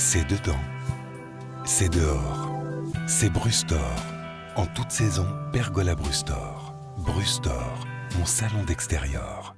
C'est dedans. C'est dehors. C'est Brustor. En toute saison, Pergola Brustor. Brustor, mon salon d'extérieur.